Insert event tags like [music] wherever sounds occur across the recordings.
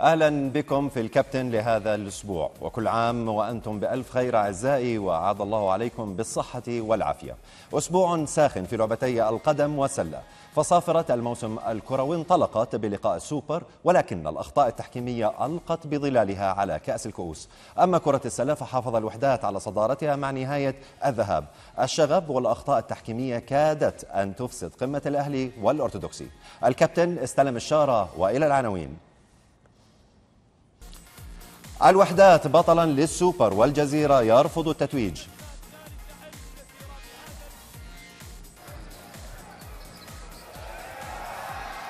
أهلا بكم في الكابتن لهذا الأسبوع. وكل عام وأنتم بألف خير أعزائي وعاد الله عليكم بالصحة والعافية. أسبوع ساخن في لعبتي القدم والسلة فصافرة الموسم الكروي انطلقت بلقاء السوبر ولكن الأخطاء التحكيمية ألقت بظلالها على كأس الكؤوس. أما كرة السلة فحافظ الوحدات على صدارتها مع نهاية الذهاب. الشغب والأخطاء التحكيمية كادت أن تفسد قمة الأهلي والأرثوذكسي. الكابتن استلم الشارة وإلى العناوين. الوحدات بطلا للسوبر والجزيرة يرفض التتويج.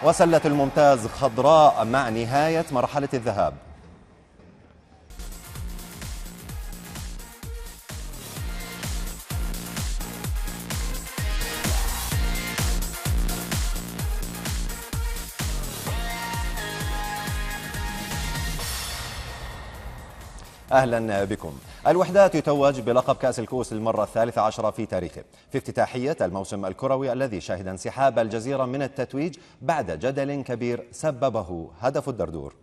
وسلة الممتاز خضراء مع نهاية مرحلة الذهاب. أهلا بكم. الوحدات يتوج بلقب كأس الكؤوس للمرة الثالثة عشرة في تاريخه. في افتتاحية الموسم الكروي الذي شهد انسحاب الجزيرة من التتويج بعد جدل كبير سببه هدف الدردور.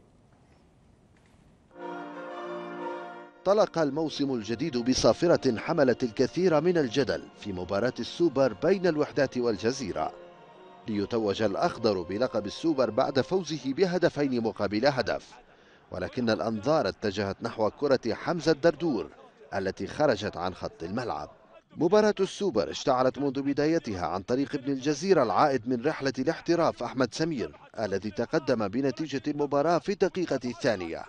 انطلق الموسم الجديد بصافرة حملت الكثير من الجدل في مباراة السوبر بين الوحدات والجزيرة. ليتوج الأخضر بلقب السوبر بعد فوزه بهدفين مقابل هدف. ولكن الأنظار اتجهت نحو كرة حمزة الدردور التي خرجت عن خط الملعب. مباراة السوبر اشتعلت منذ بدايتها عن طريق ابن الجزيرة العائد من رحلة الاحتراف أحمد سمير الذي تقدم بنتيجة المباراة في الدقيقة الثانية.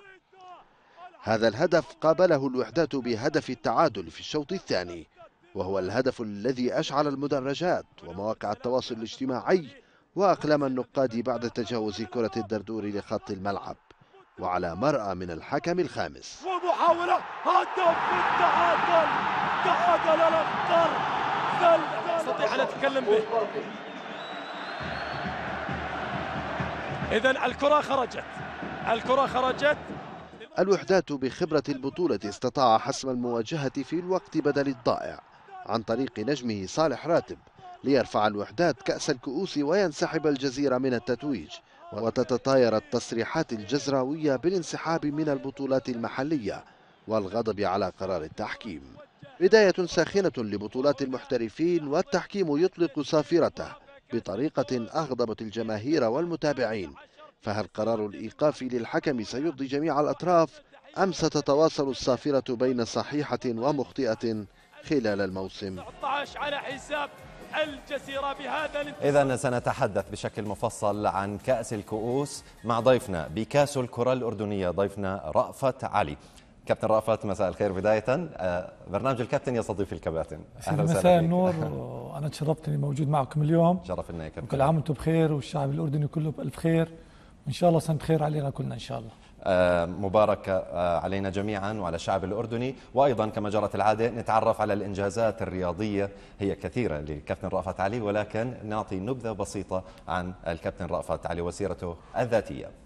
هذا الهدف قابله الوحدات بهدف التعادل في الشوط الثاني وهو الهدف الذي أشعل المدرجات ومواقع التواصل الاجتماعي وأقلم النقاد بعد تجاوز كرة الدردور لخط الملعب. وعلى مرأى من الحكم الخامس. ومحاولة هدف التعادل تعادل الأخضر استطيع أن أتكلم به. إذا الكرة خرجت الكرة خرجت. الوحدات بخبرة البطولة استطاع حسم المواجهة في الوقت بدل الضائع عن طريق نجمه صالح راتب ليرفع الوحدات كأس الكؤوس وينسحب الجزيرة من التتويج. وتتطاير التصريحات الجزراوية بالانسحاب من البطولات المحلية والغضب على قرار التحكيم. بداية ساخنة لبطولات المحترفين والتحكيم يطلق صافرته بطريقة أغضبت الجماهير والمتابعين. فهل قرار الإيقاف للحكم سيرضي جميع الأطراف أم ستتواصل الصافرة بين صحيحة ومخطئة خلال الموسم؟ 19 على حساب الجزيرة بهذا إذا سنتحدث بشكل مفصل عن كأس الكؤوس مع ضيفنا بكأس الكرة الأردنية ضيفنا رأفت علي. كابتن رأفت مساء الخير. بداية آه، برنامج الكابتن يستضيف الكباتن. أهلا وسهلا مساء النور وأنا [laughs] تشرفت إني موجود معكم اليوم. شرف لنا يا كابتن كل عام وأنتم بخير والشعب الأردني كله بألف خير. وإن شاء الله سنة خير علينا كلنا إن شاء الله. آه، مبارك آه، علينا جميعا وعلى الشعب الأردني. وأيضا كما جرت العادة نتعرف على الإنجازات الرياضية. هي كثيرة للكابتن رأفت علي ولكن نعطي نبذة بسيطة عن الكابتن رأفت علي وسيرته الذاتية.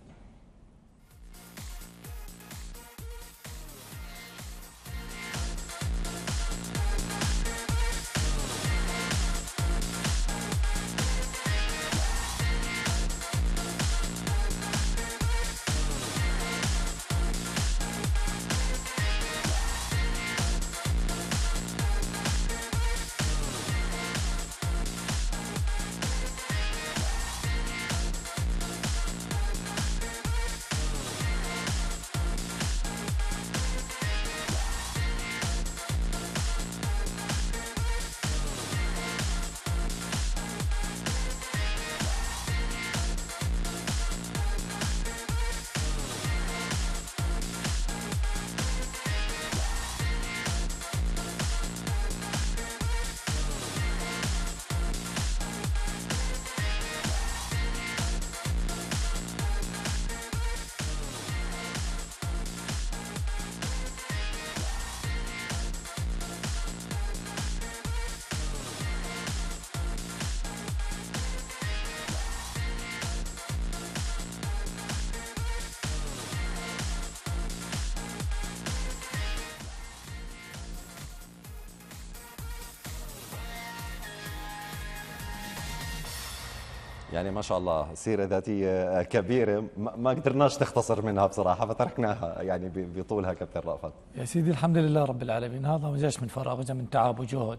يعني ما شاء الله سيرة ذاتية كبيرة ما قدرناش تختصر منها بصراحة فتركناها يعني بطولها كابتن رأفت. يا سيدي الحمد لله رب العالمين. هذا ما جاش من فراغ جاء من تعب وجهد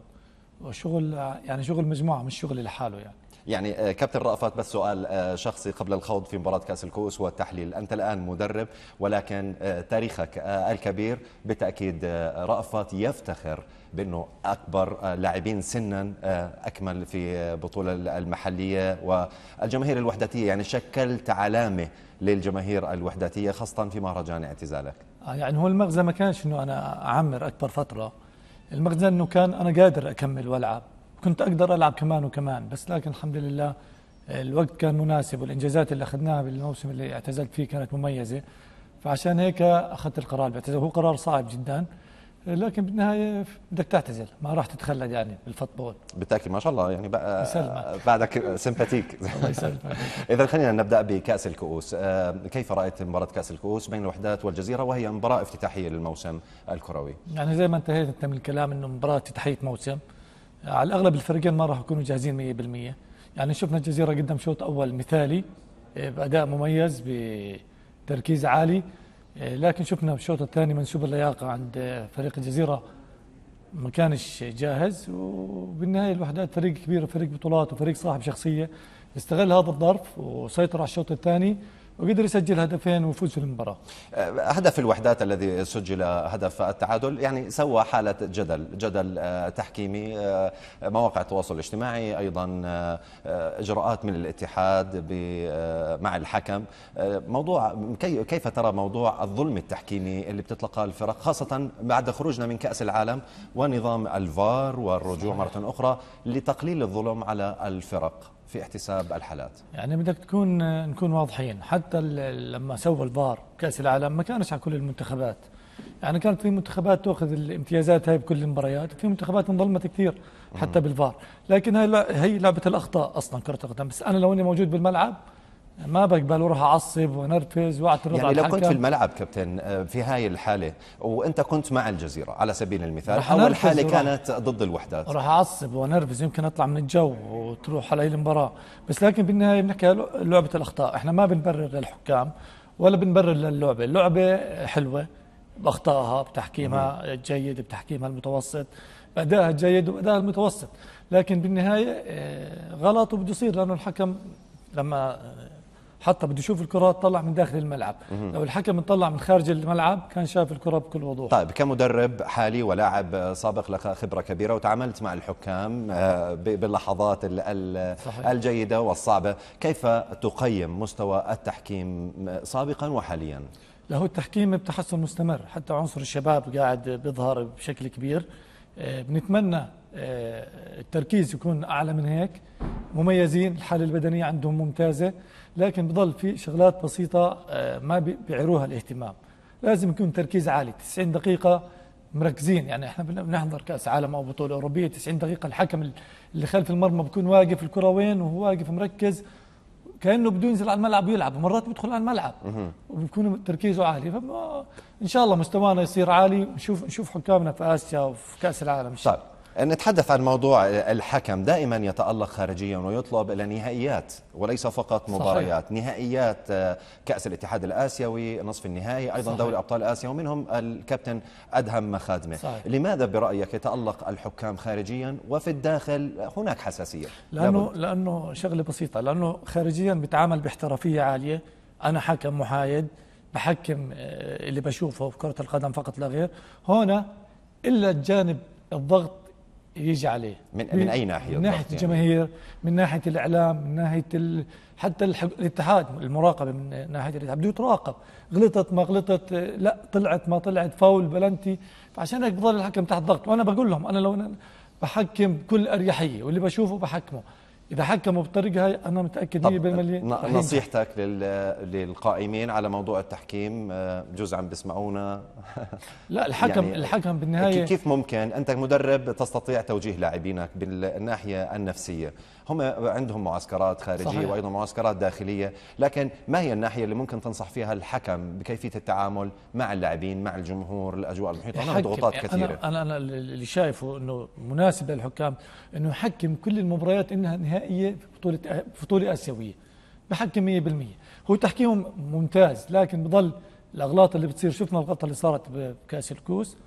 وشغل يعني شغل مجموعة مش شغل لحاله يعني. يعني آه، كابتن رأفت بس سؤال آه، شخصي قبل الخوض في مباراة كأس الكؤوس والتحليل أنت الآن مدرب ولكن آه، تاريخك الكبير بالتأكيد رأفت يفتخر بأنه أكبر لاعبين سنا أكمل في بطولة المحلية والجماهير الوحداتية يعني شكلت علامة للجماهير الوحداتية خاصة في مهرجان اعتزالك. يعني هو المغزى ما كانش أنه أنا أعمر أكبر فترة. المغزى أنه كان أنا قادر أكمل وألعب. كنت أقدر ألعب كمان وكمان بس لكن الحمد لله الوقت كان مناسب والإنجازات اللي أخذناها بالموسم اللي اعتزلت فيه كانت مميزة. فعشان هيك أخذت القرار باعتزال. هو قرار صعب جدا لكن بالنهاية بدك تعتزل. ما راح تتخلد يعني بالفوتبول. بالتأكيد ما شاء الله. يعني بقى يسلمك. بعدك سمباتيك الله يسلمك. [laughs] إذا خلينا نبدأ بكأس الكؤوس. آه، كيف رأيت مباراة كأس الكؤوس بين الوحدات والجزيرة؟ وهي مباراة افتتاحية للموسم الكروي. يعني زي ما انتهيت أنت من الكلام إنه مباراة افتتاحية موسم. على الأغلب الفريقين ما راح يكونوا جاهزين 100% يعني شفنا الجزيرة قدم شوط أول مثالي آه، بأداء مميز بتركيز عالي آه، لكن شفنا بالشوط الثاني منسوب اللياقة عند فريق الجزيرة ما كانش جاهز وبالنهاية الوحدات فريق كبير وفريق بطولات وفريق صاحب شخصية استغل هذا الظرف وسيطر على الشوط الثاني. وقدر يسجل هدفين ويفوز في المباراة. أه، هدف الوحدات الذي سجل هدف التعادل يعني سوى حالة جدل جدل أه، تحكيمي أه، مواقع التواصل الاجتماعي أيضا إجراءات من الاتحاد مع الحكم. موضوع كيف ترى موضوع الظلم التحكيمي اللي بتطلقه الفرق خاصة بعد خروجنا من كأس العالم ونظام الفار والرجوع مرة أخرى لتقليل الظلم على الفرق؟ في احتساب الحالات. يعني بدك تكون نكون واضحين. حتى لما سوى الفار كأس العالم ما كانش على كل المنتخبات. يعني كانت في منتخبات تأخذ الامتيازات هاي بكل المباريات وفي منتخبات انظلمت كثير حتى بالفار. لكن هي هي لعبة الأخطاء أصلا كرة القدم. بس أنا لو أني موجود بالملعب ما بقبل وراح أعصب ونرفز وأعترض يعني لو كنت في الملعب كابتن آه، في هاي الحالة وأنت كنت مع الجزيرة على سبيل المثال أول حالة كانت ضد الوحدات. راح أعصب ونرفز يمكن أطلع من الجو وتروح علي المباراة. بس لكن بالنهاية بنحكي لعبة الأخطاء. إحنا ما بنبرر للحكام ولا بنبرر للعبة. اللعبة حلوة بأخطائها بتحكيمها الجيد بتحكيمها المتوسط. ادائها الجيد وادائها المتوسط. لكن بالنهاية آه، غلط وبده يصير لأنه الحكم لما حتى بده يشوف الكرة تطلع من داخل الملعب. مم. لو الحكم طلع من خارج الملعب كان شاف الكرة بكل وضوح. طيب كمدرب حالي ولاعب سابق لك خبرة كبيرة وتعاملت مع الحكام آه، باللحظات الجيدة والصعبة كيف تقيم مستوى التحكيم سابقا وحاليا؟ له التحكيم بتحسن مستمر. حتى عنصر الشباب قاعد بيظهر بشكل كبير. آه، بنتمنى آه، التركيز يكون أعلى من هيك. مميزين الحالة البدنية عندهم ممتازة. لكن بضل في شغلات بسيطة آه، ما بيعيروها الاهتمام. لازم يكون تركيز عالي 90 دقيقة مركزين. يعني إحنا بنحضر كأس عالم أو بطولة أوروبية 90 دقيقة الحكم اللي خلف المرمى بيكون واقف الكرة وين؟ وهو واقف مركز. كأنه بده ينزل على الملعب ويلعب مرات بيدخل على الملعب. وبيكون تركيزه عالي. فان شاء الله مستوانا يصير عالي ونشوف نشوف حكامنا في آسيا وفي كأس العالم. طيب. نتحدث عن موضوع الحكم دائما يتألق خارجيا ويطلب إلى نهائيات وليس فقط مباريات صحيح. نهائيات آه، كأس الاتحاد الآسيوي نصف النهائي أيضا صحيح. دوري أبطال آسيا ومنهم الكابتن أدهم مخادمة صحيح. لماذا برأيك يتألق الحكام خارجيا وفي الداخل هناك حساسية لأنه, لابد. لأنه شغلة بسيطة لأنه خارجيا بيتعامل باحترافية عالية أنا حكم محايد بحكم آه، اللي بشوفه في كرة القدم فقط لا غير هنا إلا الجانب الضغط يجي عليه. من من أي ناحية من ناحية يعني. الجماهير من ناحية الإعلام من ناحية ال... حتى الاتحاد المراقبة من ناحية الاتحاد. بده يتراقب. غلطت ما غلطت لا طلعت ما طلعت فاول بلنتي. فعشان هيك بضل الحكم تحت ضغط. وأنا بقول لهم أنا لو أنا بحكم بكل أريحية واللي بشوفه بحكمه. إذا حكموا بالطريقة هاي أنا متأكد 100% نصيحتك للقائمين على موضوع التحكيم آه، جزء عم بيسمعونا. [laughs] لا الحكم يعني الحكم بالنهاية كيف ممكن؟ أنت مدرب تستطيع توجيه لاعبينك بالناحية النفسية. هم عندهم معسكرات خارجية صحيح. وأيضا معسكرات داخلية لكن ما هي الناحية اللي ممكن تنصح فيها الحكم بكيفية التعامل مع اللاعبين مع الجمهور الأجواء المحيطة؟ هناك ضغوطات كثيرة. أنا أنا اللي شايفه إنه مناسب للحكام إنه يحكم كل المباريات إنها نهائية في بطولة بطولة اسيويه بحكم 100% هو تحكيمهم ممتاز لكن بضل الأغلاط اللي بتصير شفنا الغلطة اللي صارت بكأس الكوس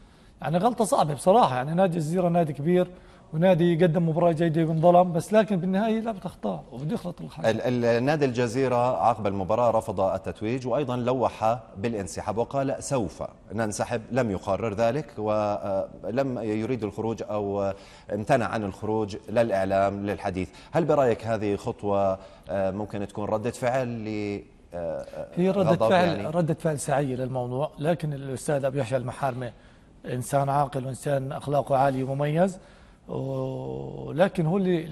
يعني غلطة صعبة بصراحة يعني نادي الجزيرة نادي كبير ونادي يقدم مباراة جيدة وانظلم بس لكن بالنهاية لعبه اخطاء وبده يخلط الحكم النادي الجزيرة عقب المباراة رفض التتويج وأيضا لوح بالانسحاب وقال سوف ننسحب لم يقرر ذلك ولم يريد الخروج أو امتنع عن الخروج للإعلام للحديث. هل برأيك هذه خطوة ممكن تكون ردة فعل ل هي ردة فعل يعني؟ ردة فعل سعية للموضوع لكن الأستاذ أبي يحيى المحارمة إنسان عاقل وإنسان أخلاقه عالية ومميز. ولكن هو اللي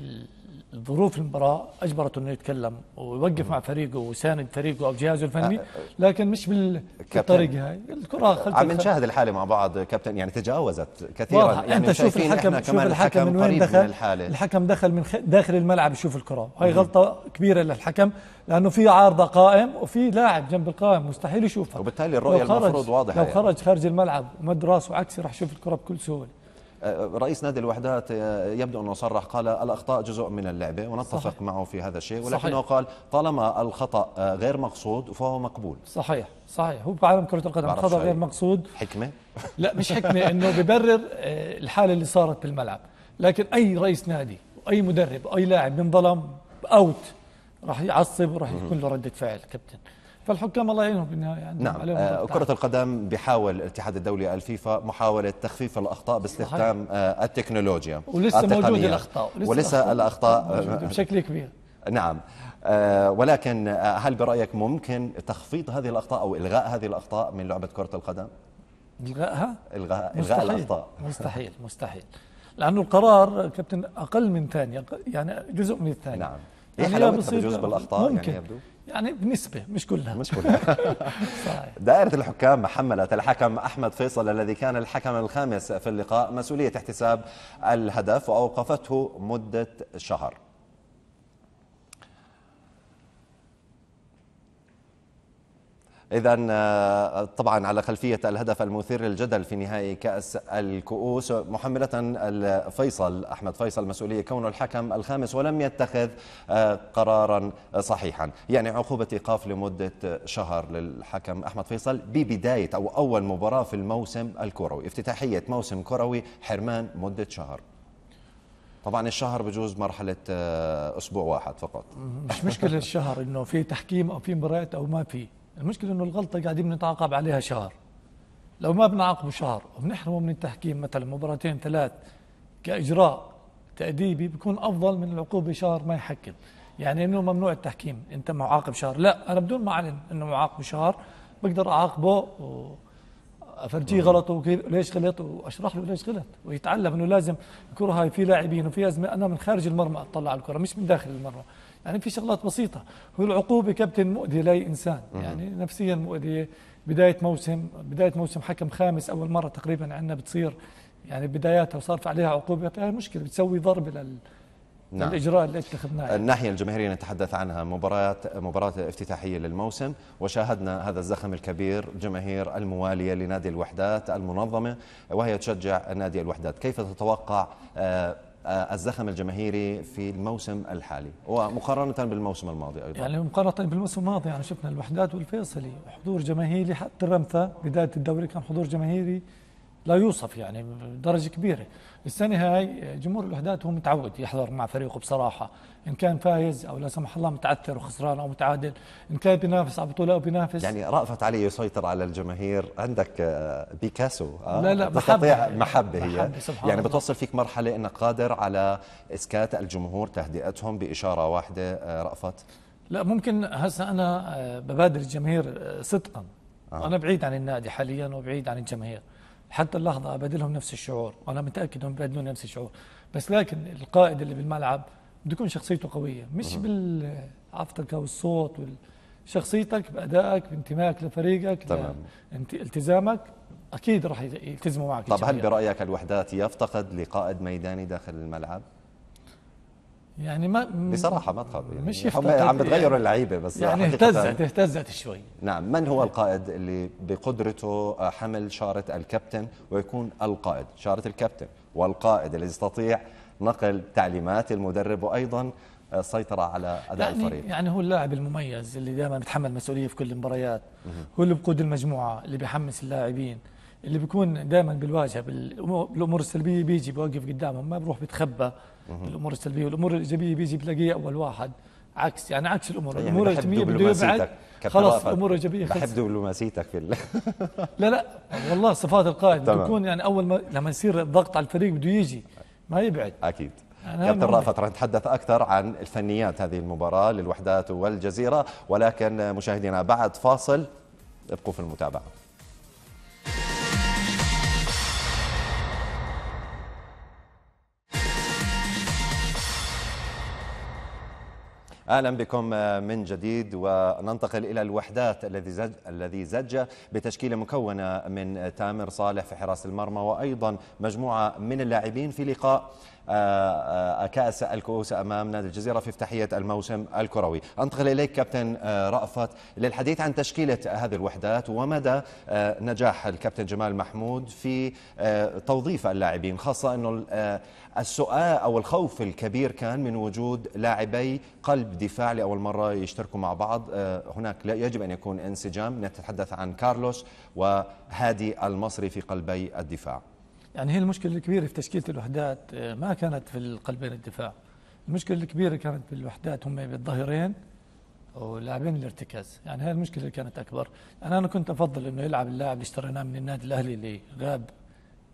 ظروف المباراة أجبرته أنه يتكلم ويوقف مع فريقه ويساند فريقه أو جهازه الفني لكن مش بالطريقة هاي. الكرة خلف عم نشاهد الحالة مع بعض كابتن يعني تجاوزت كثيرا. يعني أنت شوف الحكم شوف الحكم من وين دخل من الحالة. الحكم دخل من داخل الملعب يشوف الكرة. هاي غلطة كبيرة للحكم لأنه في عارضة قائم وفي لاعب جنب القائم مستحيل يشوفها. وبالتالي الرؤية المفروض واضحة لو خرج خارج الملعب ومد راسه عكسي راح يشوف الكرة بكل سهولة. رئيس نادي الوحدات يبدو أنه صرح قال الأخطاء جزء من اللعبة ونتفق صحيح. معه في هذا الشيء ولكنه صحيح. قال طالما الخطأ غير مقصود فهو مقبول. صحيح صحيح. هو بعالم كرة القدم الخطأ غير مقصود. حكمة؟ لا مش حكمة [laughs] أنه ببرر آه، الحالة اللي صارت بالملعب. لكن أي رئيس نادي وأي مدرب أي لاعب بنظلم أوت راح يعصب وراح يكون له ردة فعل كابتن. فالحكام الله يعينهم بالنهايه يعني نعم آه كرة القدم بيحاول الاتحاد الدولي الفيفا محاولة تخفيف الأخطاء باستخدام آه التكنولوجيا. ولسه موجود الأخطاء ولسه, ولسه الأخطاء. بشكل كبير. نعم. آه ولكن آه هل برأيك ممكن تخفيض هذه الأخطاء أو إلغاء هذه الأخطاء من لعبة كرة القدم؟ إلغائها؟ إلغاء إلغاء الأخطاء. مستحيل مستحيل. لأنه القرار كابتن أقل من ثانية يعني جزء من الثانية. نعم. يعني حلاوتها بجوز بالأخطاء ممكن. يعني يبدو. يعني بنسبة مش كلها. مش كلها. صحيح [laughs] [laughs] دائرة الحكام حملت الحكم أحمد فيصل الذي كان الحكم الخامس في اللقاء مسؤولية احتساب الهدف وأوقفته مدة شهر. إذا آه، طبعا على خلفية الهدف المثير للجدل في نهائي كأس الكؤوس محملة الفيصل أحمد فيصل مسؤولية كونه الحكم الخامس ولم يتخذ آه، قرارا صحيحا. يعني عقوبة إيقاف لمدة شهر للحكم أحمد فيصل ببداية أو أول مباراة في الموسم الكروي افتتاحية موسم كروي حرمان مدة شهر. طبعا الشهر بجوز مرحلة آه، أسبوع واحد فقط. مش مشكلة الشهر إنه في تحكيم أو في مباريات أو ما في. المشكلة إنه الغلطة قاعدين بنتعاقب عليها شهر. لو ما بنعاقبه شهر وبنحرمه من التحكيم مثلا مباراتين ثلاث كإجراء تأديبي بيكون أفضل من العقوبة شهر ما يحكم. يعني إنه ممنوع التحكيم أنت معاقب شهر. لا أنا بدون ما اعلن إنه معاقب شهر بقدر أعاقبه وأفرجيه غلطه وكيف ليش غلط وأشرح له ليش غلط. ويتعلم إنه لازم الكرة هاي في لاعبين وفي أزمة. أنا من خارج المرمى أطلع على الكرة مش من داخل المرمى. يعني في شغلات بسيطة. هو العقوبة كابتن مؤذية لأي إنسان. يعني نفسيا مؤذية. بداية موسم بداية موسم حكم خامس أول مرة تقريبا عندنا بتصير. يعني بداياتها وصار في عليها عقوبة. هي مشكلة بتسوي ضرب لل نعم. الاجراء اللي اتخذناه يعني. الناحية الجماهيرية نتحدث عنها. مباراة مباراة افتتاحية للموسم. وشاهدنا هذا الزخم الكبير جماهير الموالية لنادي الوحدات المنظمة وهي تشجع نادي الوحدات. كيف تتوقع آه، الزخم الجماهيري في الموسم الحالي ومقارنة بالموسم الماضي أيضا. يعني مقارنة بالموسم الماضي يعني شفنا الوحدات والفيصلي حضور جماهيري حتى الرمثة بداية الدوري كان حضور جماهيري لا يوصف يعني بدرجة كبيرة. السنة هاي جمهور الوحدات هو متعود يحضر مع فريقه بصراحة. إن كان فايز أو لا سمح الله متعثر وخسران أو متعادل إن كان بينافس على بطولة أو بينافس. يعني رأفت علي يسيطر على الجماهير. عندك آه، بيكاسو. آه لا لا محبة. محبة هي. محبة يعني بتوصل فيك مرحلة إنك قادر على إسكات الجمهور تهدئتهم بإشارة واحدة آه رأفت؟ لا ممكن هسه أنا آه، ببادر الجماهير صدقا. آه. أنا بعيد عن النادي حاليا وبعيد عن الجماهير. حتى اللحظة أبادلهم نفس الشعور وأنا متأكد أنهم بيبادلون نفس الشعور بس لكن القائد اللي بالملعب بده يكون شخصيته قوية مش بالعفتك أو الصوت شخصيتك بأدائك بانتمائك لفريقك تمام. التزامك أكيد راح يلتزموا معك طب هل برأيك الوحدات يفتقد لقائد ميداني داخل الملعب؟ يعني ما بصراحة ما تخاف يعني مش هم عم بتغيروا يعني اللعيبة بس يعني اهتزت اهتزت شوي. نعم من هو القائد اللي بقدرته حمل شارة الكابتن ويكون القائد؟ شارة الكابتن والقائد اللي يستطيع نقل تعليمات المدرب وأيضا السيطره على أداء يعني الفريق. يعني هو اللاعب المميز اللي دائما بيتحمل مسؤولية في كل المباريات هو اللي بقود المجموعة اللي بيحمس اللاعبين اللي بيكون دائما بالواجهة بالامور بالأمور السلبية بيجي بوقف قدامهم ما بروح بيتخبى بالامور السلبية والأمور الإيجابية بيجي بلاقيه أول واحد. عكس يعني عكس الأمور. يعني الأمور بحب الإيجابية بده يبعد خلص. الأمور الإيجابية بحب خلص دبلوماسيتك في ال... [laughs] [laughs] لا لا والله صفات القائد. بده يكون يعني أول ما لما يصير الضغط على الفريق بده يجي ما يبعد. أكيد. كابتن رأفت رح نتحدث أكثر عن الفنيات هذه المباراة للوحدات والجزيرة ولكن مشاهدينا بعد فاصل ابقوا في المتابعة. أهلا بكم من جديد وننتقل إلى الوحدات الذي زج الذي زج بتشكيلة مكونة من تامر صالح في حراسه المرمى وأيضا مجموعة من اللاعبين في لقاء آه، آه، كأس الكؤوس أمام نادي الجزيرة في افتتاحية الموسم الكروي. أنتقل إليك كابتن آه، رأفت للحديث عن تشكيلة هذه الوحدات ومدى آه، نجاح الكابتن جمال محمود في آه، توظيف اللاعبين خاصة أنه آه، السؤال أو الخوف الكبير كان من وجود لاعبي قلب دفاع لأول مرة يشتركوا مع بعض. آه، هناك يجب أن يكون انسجام. نتحدث عن كارلوس وهادي المصري في قلبي الدفاع. يعني هي المشكلة الكبيرة في تشكيلة الوحدات آه، ما كانت في القلبين الدفاع المشكلة الكبيرة كانت في الوحدات هم بالظهيرين ولاعبين الارتكاز. يعني هاي المشكلة اللي كانت أكبر. يعني أنا كنت أفضل إنه يلعب اللاعب اللي اشتريناه من النادي الأهلي اللي غاب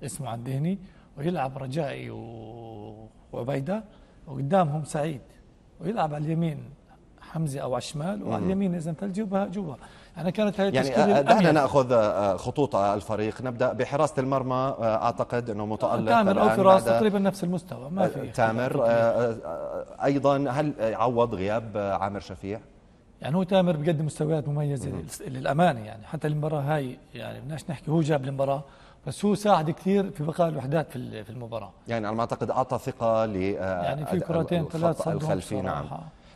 اسمه عن ذهني ويلعب رجائي و- وعبيدة وقدامهم سعيد ويلعب على اليمين حمزة أو على الشمال وعلى اليمين إذا ثلجي جوا يعني كانت يعني آه، دعنا. نأخذ آه، خطوط الفريق. نبدأ بحراسة المرمى آه، أعتقد إنه متألق تامر أو الآن فراس تقريبا نفس المستوى ما في تامر أيضا هل عوض غياب عامر شفيع؟ يعني هو تامر بيقدم مستويات مميزة للأمانة يعني. حتى المباراة هاي يعني بدناش نحكي هو جاب المباراة بس هو ساعد كثير في بقاء الوحدات في ال- في المباراة. يعني على ما أعتقد أعطى ثقة ل يعني في كرتين ثلاث الخلفي نعم.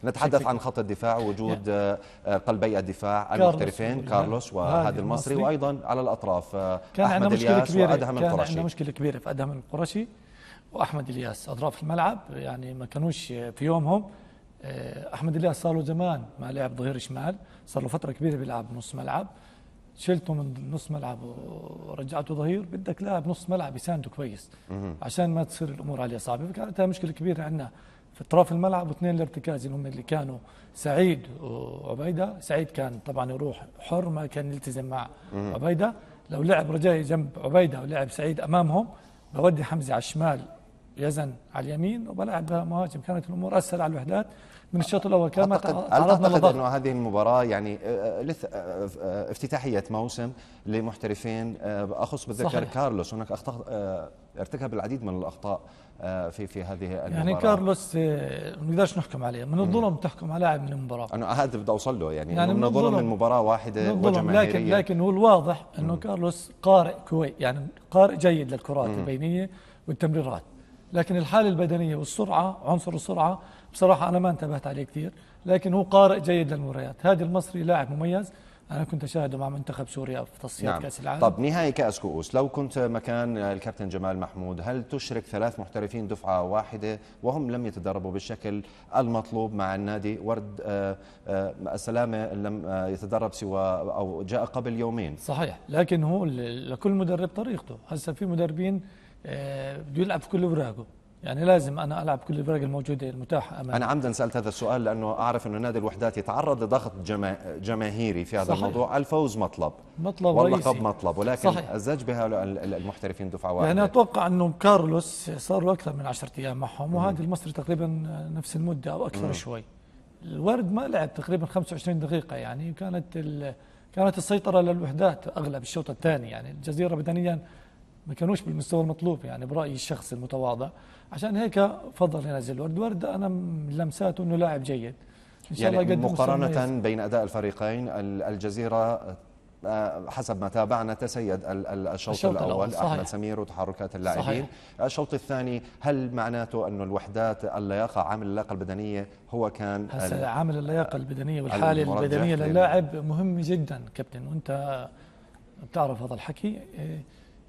نتحدث عن خط الدفاع وجود آه، آه، قلبي الدفاع المحترفين كارلوس. وهادي وهادي المصري. وأيضا على الأطراف آه، كان عندنا أحمد مشكلة إلياس كبيرة. وأدهم كان القرشي. عندنا مشكلة كبيرة في أدهم القرشي وأحمد إلياس. أطراف الملعب يعني ما كانوش في يومهم. آه، أحمد إلياس صار له زمان ما لعب ظهير شمال. صار له فترة كبيرة بيلعب نص ملعب. شلته من نص ملعب ورجعته ظهير. بدك لاعب نص ملعب يسانده كويس. عشان ما تصير الأمور عليه صعبة. فكانت مشكلة كبيرة عندنا. اطراف الملعب واثنين الارتكاز اللي هم اللي كانوا سعيد وعبيدة. سعيد كان طبعا يروح حر ما كان يلتزم مع عبيدة. لو لعب رجائي جنب عبيدة ولعب سعيد أمامهم بودي حمزة على الشمال يزن على اليمين وبلعب مهاجم. كانت الأمور أسهل على الوحدات. من الشوط الأول كان ما اعتقد تعرضنا اعتقد لضغط. إنه هذه المباراة يعني آه، لث- آه، آه، افتتاحية موسم لمحترفين؟ آه، أخص بالذكر. كارلوس هناك آه، ارتكب العديد من الأخطاء آه، في في هذه المباراة. يعني كارلوس آه، ما نقدرش نحكم عليه. من الظلم تحكم على لاعب من المباراة. أنا هذا بدي اوصل له يعني, يعني من الظلم. من مباراة واحدة الظلم. لكن وجماهيرية. لكن هو الواضح إنه كارلوس قارئ كويس يعني قارئ جيد للكرات البينية والتمريرات. لكن الحالة البدنية والسرعة عنصر السرعة بصراحة أنا ما انتبهت عليه كثير لكن هو قارئ جيد للمباريات. هذا المصري لاعب مميز أنا كنت اشاهده مع منتخب سوريا في تصفيات نعم. كأس العالم. طب نهائي كأس كؤوس. لو كنت مكان الكابتن جمال محمود هل تشرك ثلاث محترفين دفعة واحدة وهم لم يتدربوا بالشكل المطلوب مع النادي؟ ورد آه، آه، السلامة لم آه، يتدرب سوى أو جاء قبل يومين. صحيح. لكن هو لكل مدرب طريقته. هسه في مدربين بده يلعب في كل أوراقه. يعني لازم أنا ألعب كل الاوراق الموجودة المتاحة أمامي. أنا عمدا سألت هذا السؤال لأنه أعرف أنه نادي الوحدات يتعرض لضغط جما- جماهيري في هذا صحيح. الموضوع. الفوز مطلب. مطلب واللقب رئيسي. مطلب. ولكن صحيح. الزج ال- المحترفين دفعة واحدة. يعني أتوقع أنه كارلوس صار له أكثر من 10 أيام معهم وهذا المصري تقريبا نفس المدة أو أكثر شوي. الورد ما لعب تقريبا 25 دقيقة يعني كانت ال- كانت السيطرة للوحدات أغلب الشوط الثاني يعني. الجزيرة بدنيا ما كانوش بالمستوى المطلوب يعني برأيي الشخصي المتواضع. عشان هيك فضل ينزل ورد ورد أنا لمساته إنه لاعب جيد. إن شاء الله يعني مميز. مقارنة بين أداء الفريقين ال- الجزيرة آه، حسب ما تابعنا تسيد ال- ال- الشوط الشوط الأول. الأول، صحيح. أحمد سمير وتحركات اللاعبين. صحيح. الشوط الثاني هل معناته أنه الوحدات اللياقة عامل اللياقة البدنية هو كان عامل اللياقة البدنية والحالة المرجح البدنية لل- للاعب مهم جدا كابتن. وأنت بتعرف هذا الحكي. إيه،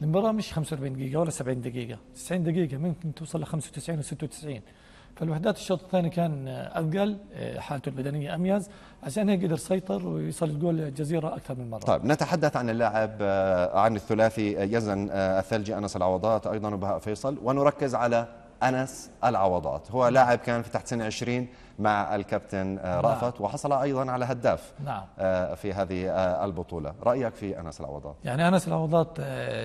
المباراة مش 45 دقيقة ولا 70 دقيقة. 90 دقيقة ممكن توصل ل 95 و 96 فالوحدات الشوط الثاني كان أثقل حالته البدنية أميز. عشان هيك قدر يسيطر ويصل الجول الجزيرة أكثر من مرة. طيب نتحدث عن اللاعب عن الثلاثي يزن الثلجي أنس العوضات أيضا وبهاء فيصل. ونركز على أنس العوضات. هو لاعب كان في تحت سن 20 مع الكابتن آه، نعم. رأفت وحصل أيضا على هداف نعم. آه، في هذه آه، البطولة. رأيك في أنس العوضات؟ يعني أنس العوضات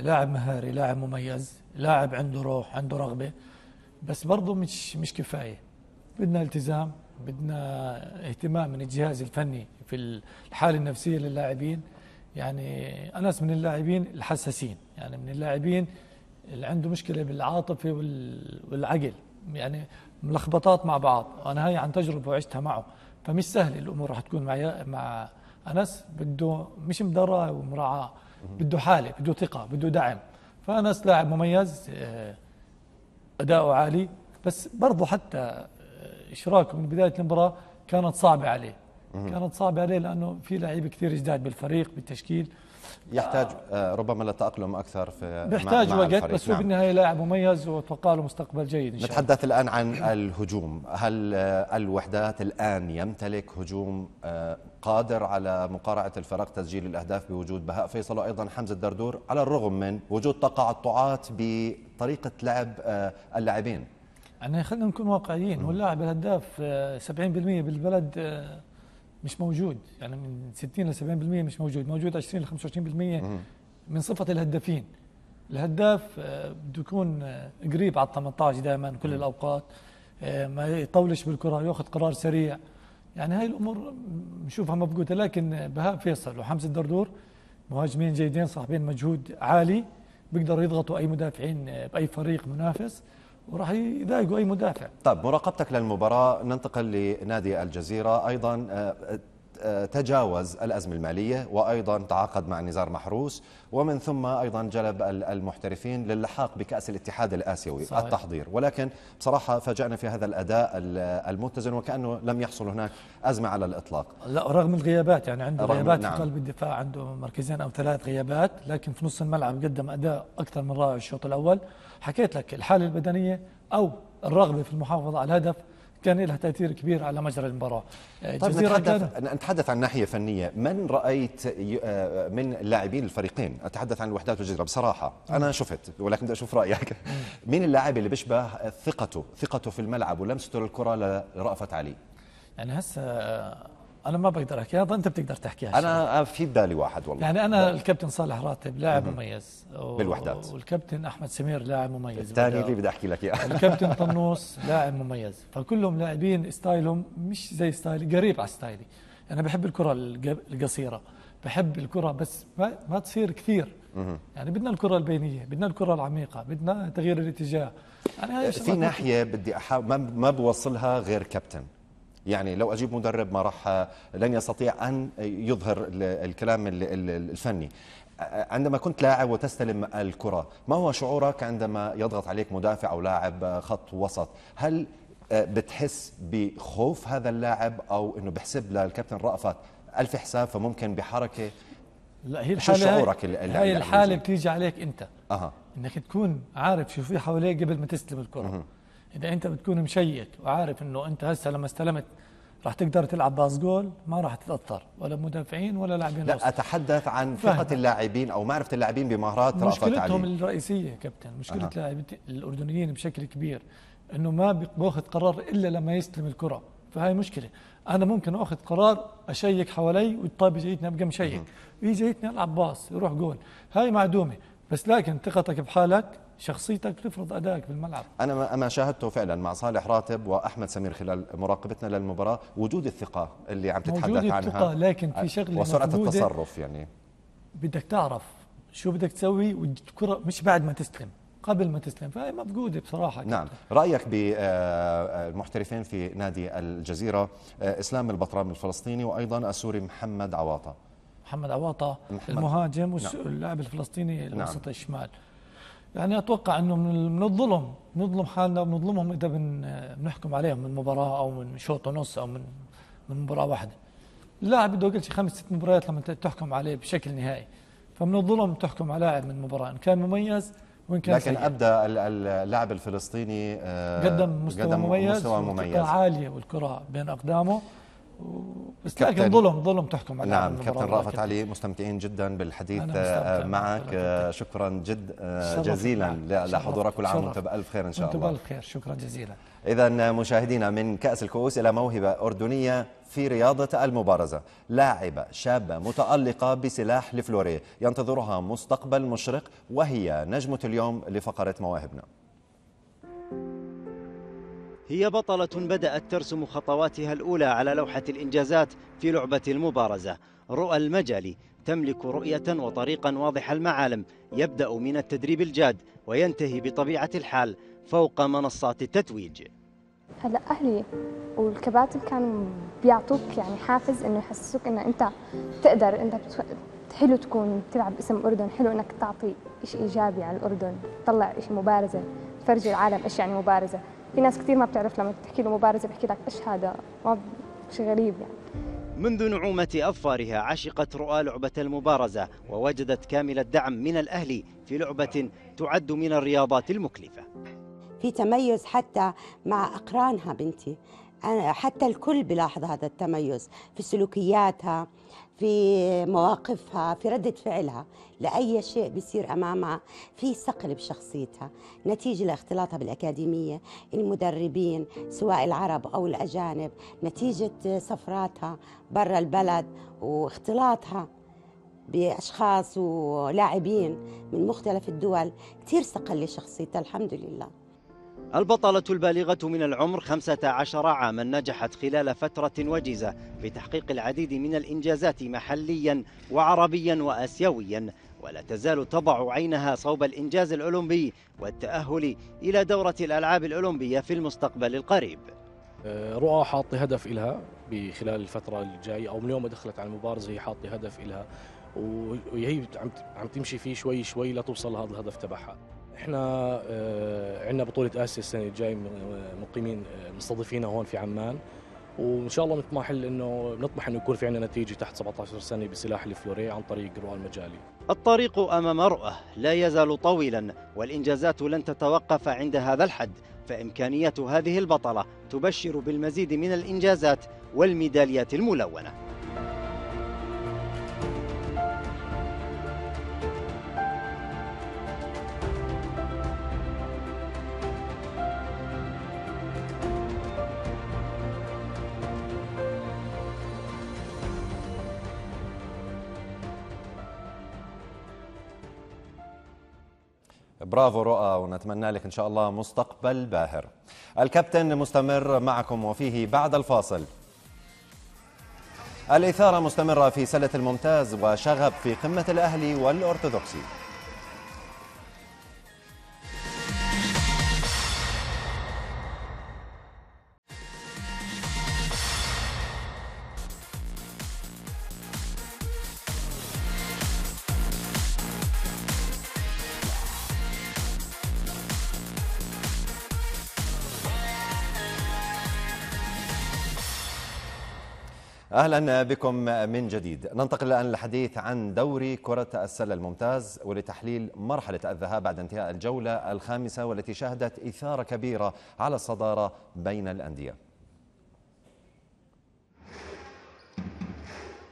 لاعب مهاري لاعب مميز لاعب عنده روح عنده رغبة بس برضه مش مش كفاية. بدنا التزام بدنا اهتمام من الجهاز الفني في الحالة النفسية للاعبين. يعني أنس من اللاعبين الحساسين. يعني من اللاعبين اللي عنده مشكلة بالعاطفة والعقل. يعني ملخبطات مع بعض. أنا هاي عن تجربة وعشتها معه. فمش سهل الأمور راح تكون مع مع أنس. بده مش مدرة ومراعاة. بده حالة بده ثقة بده دعم. فأنس لاعب مميز آه، أداؤه عالي. بس برضه حتى آه، اشراكه من بداية المباراة كانت صعبة عليه. كانت صعبة عليه لأنه في لعيبة كثير جداد بالفريق بالتشكيل. يحتاج آه ربما للتأقلم أكثر في بيحتاج وقت بس هو نعم. بالنهاية لاعب مميز وأتوقع له مستقبل جيد إن شاء نتحدث. الآن عن الهجوم هل آه الوحدات الآن يمتلك هجوم آه قادر على مقارعة الفرق تسجيل الأهداف بوجود بهاء فيصل وأيضا حمزة الدردور على الرغم من وجود تقاطعات بطريقة لعب اللاعبين يعني خلينا نكون واقعيين هو اللاعب الهداف 70% آه، بالبلد مش موجود. يعني من 60 ل 70% مش موجود. موجود 20 ل 25% من صفة الهدافين. الهداف آه، بده يكون آه، قريب على ال 18 دائما كل الأوقات. آه، ما يطولش بالكرة ياخذ قرار سريع. يعني هاي الأمور بنشوفها مفقودة. لكن بهاء فيصل وحمزة الدردور مهاجمين جيدين صاحبين مجهود عالي بيقدروا يضغطوا أي مدافعين بأي فريق منافس. وراح يضايقوا أي مدافع. طيب مراقبتك للمباراة ننتقل لنادي الجزيرة. أيضا آه، تجاوز الأزمة المالية وأيضا تعاقد مع نزار محروس ومن ثم أيضا جلب المحترفين للحاق بكأس الاتحاد الآسيوي صحيح. التحضير ولكن بصراحة فاجأنا في هذا الأداء المتزن وكأنه لم يحصل هناك أزمة على الإطلاق لا رغم الغيابات يعني عنده غيابات نعم. في قلب الدفاع عنده مركزين أو ثلاث غيابات لكن في نص الملعب قدم أداء أكثر من رائع الشوط الأول حكيت لك الحالة البدنية أو الرغبة في المحافظة على الهدف كان لها تأثير كبير على مجرى المباراة. طيب نتحدث, نتحدث عن ناحية فنية. من رأيت آه، من لاعبين الفريقين؟ أتحدث عن الوحدات والجزيره بصراحة. أنا شفت ولكن بدي أشوف رأيك. مين اللاعب اللي بيشبه ثقته ثقته في الملعب ولمسته للكره لرأفت علي؟ يعني هسه أنا ما بقدر أحكي هذا أنت بتقدر تحكيها أنا في بالي واحد والله. يعني أنا الكابتن صالح راتب لاعب مميز. بالوحدات. والكابتن أحمد سمير لاعب مميز. الثاني اللي بدي أحكي لك إياه. الكابتن [laughs] طنوس لاعب مميز. فكلهم لاعبين style هم مش زي style ي قريب على style ي. أنا بحب الكرة القصيرة. بحب الكرة بس ما, ما تصير كثير. يعني بدنا الكرة البينية بدنا الكرة العميقة بدنا تغيير الاتجاه. يعني في ناحية بدي احاول ما بوصلها غير كابتن. يعني لو أجيب مدرب ما راح لن يستطيع أن يظهر الكلام الفني. عندما كنت لاعب وتستلم الكرة ما هو شعورك عندما يضغط عليك مدافع أو لاعب خط وسط؟ هل بتحس بخوف هذا اللاعب أو إنه بحسب للكابتن رأفت ألف حساب فممكن بحركة؟ لا هي الحالة شعورك اللي هاي الحالة بتيجي عليك أنت. أه. إنك تكون عارف شو في حواليك قبل ما تستلم الكرة. أه. إذا أنت بتكون مشيك وعارف إنه أنت هسه لما استلمت راح تقدر تلعب باص جول ما راح تتأثر ولا مدافعين ولا لاعبين لا وسط. أتحدث عن ثقة اللاعبين أو معرفة اللاعبين بمهارات مشكلتهم الرئيسية كابتن مشكلة أه. لاعبين الأردنيين بشكل كبير إنه ما باخذ قرار إلا لما يستلم الكرة. فهي مشكلة. أنا ممكن أخذ قرار أشيك حوالي والطابة جايتني أبقى مشيك. يجي جايتني ألعب باص يروح جول. هاي معدومة. بس لكن ثقتك بحالك شخصيتك تفرض ادائك بالملعب. أنا ما شاهدته فعلا مع صالح راتب وأحمد سمير خلال مراقبتنا للمباراة وجود الثقة اللي عم تتحدث وجود عنها الثقة لكن في شغلة وسرعة التصرف يعني. بدك تعرف شو بدك تسوي والكرة مش بعد ما تستلم قبل ما تستلم فهي مفقودة بصراحة. نعم. رأيك بالمحترفين في نادي الجزيرة آه، إسلام البطرام الفلسطيني وأيضا السوري محمد عواطة. محمد عواطة محمد. المهاجم واللاعب نعم. الفلسطيني الوسط نعم. الشمال. يعني أتوقع إنه من الظلم نظلم حالنا ونظلمهم إذا بنحكم عليهم من مباراة أو من شوط ونص أو من من مباراة واحدة. اللاعب بده يقول شي خمس ست مباريات لما تحكم عليه بشكل نهائي. فمن الظلم تحكم على لاعب من مباراة إن كان مميز وين كان لكن سيء. ابدا ال- ال- اللاعب الفلسطيني آه، قدم مستوى قدم مميز مستوى مميز عالية والكرة بين أقدامه. بس لكن ظلم ظلم تحكم على نعم كابتن رافت علي مستمتعين جدا بالحديث آه، معك. آه،. شكرا جد آه، جزيلا لحضورك. كل عام. وانت بألف خير إن شاء الله. بألف خير. شكرا جزيلا. إذا مشاهدينا من كأس الكؤوس إلى موهبة أردنية في رياضة المبارزة. لاعبة شابة متألقة بسلاح الفلوري ينتظرها مستقبل مشرق وهي نجمة اليوم لفقرة مواهبنا. هي بطلة بدأت ترسم خطواتها الأولى على لوحة الإنجازات في لعبة المبارزة. رؤى المجالي تملك رؤية وطريقا واضح المعالم. يبدأ من التدريب الجاد وينتهي بطبيعة الحال فوق منصات التتويج. هلا أهلي والكباتن كانوا بيعطوك يعني حافز إنه يحسسوك إنه أنت تقدر أنت بتف... حلو تكون تلعب باسم الاردن حلو إنك تعطي شيء إيجابي على الأردن تطلع شيء مبارزة تفرجي العالم إيش يعني مبارزة. في ناس كثير ما بتعرف لما تحكي له مبارزة بحكي لك إيش هذا ما شيء غريب يعني. منذ نعومة أظفارها عشقت رؤى لعبة المبارزة ووجدت كامل الدعم من الأهل في لعبة تعد من الرياضات المكلفة. في تميز حتى مع أقرانها بنتي. حتى الكل بلاحظ هذا التميز في سلوكياتها في مواقفها في ردة فعلها لأي شيء بيصير أمامها في صقل بشخصيتها نتيجة لاختلاطها بالأكاديمية المدربين سواء العرب أو الأجانب نتيجة سفراتها برا البلد واختلاطها بأشخاص ولاعبين من مختلف الدول. كثير صقل لشخصيتها الحمد لله. البطلة البالغة من العمر 15 عاما نجحت خلال فترة وجيزة في تحقيق العديد من الإنجازات محليا وعربيا وآسيويا ولا تزال تضع عينها صوب الإنجاز الأولمبي والتأهل إلى دورة الألعاب الأولمبية في المستقبل القريب. رؤى حاطة هدف إلها بخلال الفترة الجاية أو من يوم ما دخلت على المبارزة هي حاطة هدف إلها وهي عم تمشي فيه شوي شوي لتوصل لهذا الهدف تبعها. إحنا آه، عندنا بطولة آسيا السنة الجاية م- مقيمين آه، مستضيفينها هون في عمان. وإن شاء الله بنطمح إنه بنطمح إنه يكون في عندنا نتيجة تحت 17 سنة بسلاح الفلوري عن طريق رؤى المجالي الطريق أمام رؤى لا يزال طويلا والإنجازات لن تتوقف عند هذا الحد. فإمكانية هذه البطلة تبشر بالمزيد من الإنجازات والميداليات الملونة. برافو رؤى ونتمنى لك إن شاء الله مستقبل باهر. الكابتن مستمر معكم وفيه بعد الفاصل. الإثارة مستمرة في سلة الممتاز وشغب في قمة الأهلي والأرثوذكسي. أهلا بكم من جديد. ننتقل الآن للحديث عن دوري كرة السلة الممتاز ولتحليل مرحلة الذهاب بعد انتهاء الجولة الخامسة والتي شهدت إثارة كبيرة على الصدارة بين الأندية.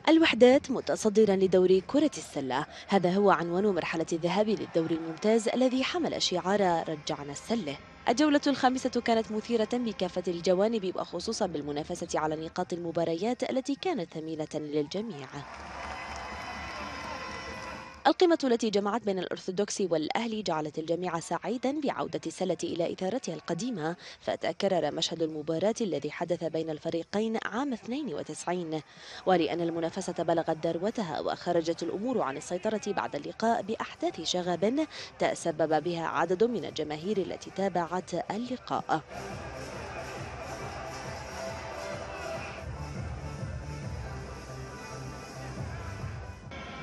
الوحدات متصدرا لدوري كرة السلة. هذا هو عنوان مرحلة الذهاب للدوري الممتاز الذي حمل شعار رجعنا السلة. الجولة الخامسة كانت مثيرة بكافة الجوانب وخصوصا بالمنافسة على نقاط المباريات التي كانت ثمينة للجميع. القمة التي جمعت بين الأرثوذكسي والأهلي جعلت الجميع سعيدا بعودة السلة إلى إثارتها القديمة فتكرر مشهد المباراة الذي حدث بين الفريقين عام 92 ولأن المنافسة بلغت ذروتها وخرجت الأمور عن السيطرة بعد اللقاء بأحداث شغب تسبب بها عدد من الجماهير التي تابعت اللقاء.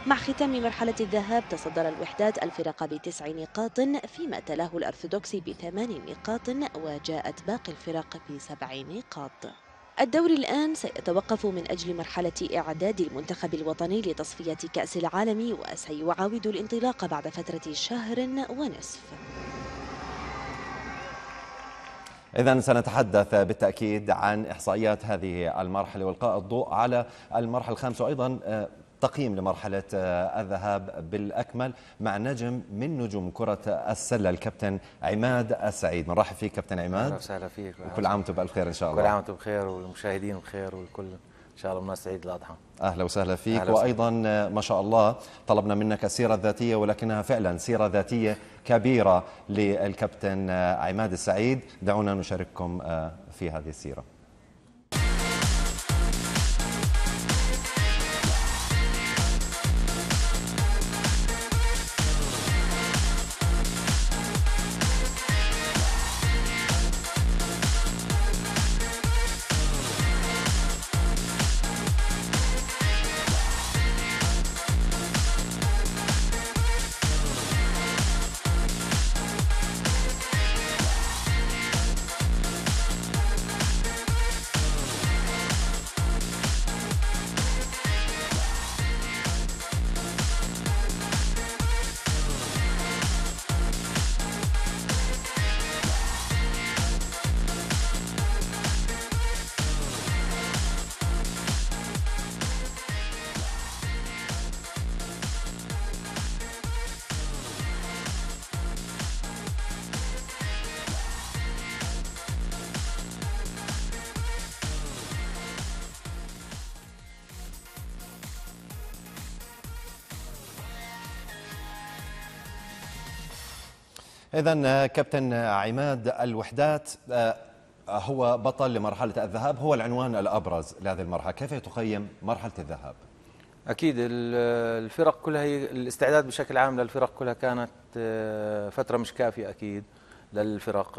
مع ختام مرحلة الذهاب تصدر الوحدات الفرق بتسع نقاط فيما تلاه الأرثوذكسي بثمان نقاط وجاءت باقي الفرق بسبع نقاط. الدوري الآن سيتوقف من أجل مرحلة إعداد المنتخب الوطني لتصفية كأس العالم وسيعاود الانطلاق بعد فترة شهر ونصف. إذا سنتحدث بالتأكيد عن إحصائيات هذه المرحلة والقاء الضوء على المرحلة الخامسة. وأيضا آه، تقييم لمرحلة آه، الذهاب بالأكمل مع نجم من نجوم كرة السلة الكابتن عماد السعيد. نرحب فيك كابتن عماد. أهلا وسهلا فيك. وكل عام وأنتم بألف خير إن شاء الله. كل عام وأنتم بخير والمشاهدين بخير والكل إن شاء الله الناس سعيد الأضحى. أهلا وسهلا فيك. أهلا وسهلا. وأيضا آه، ما شاء الله طلبنا منك السيرة الذاتية ولكنها فعلا سيرة ذاتية كبيرة للكابتن آه، عماد السعيد. دعونا نشارككم في هذه السيرة. إذا كابتن عماد الوحدات آه، هو بطل لمرحلة الذهاب هو العنوان الأبرز لهذه المرحلة. كيف تقيم مرحلة الذهاب؟ أكيد ال- الفرق كلها هي الاستعداد بشكل عام للفرق كلها كانت آه، فترة مش كافية أكيد للفرق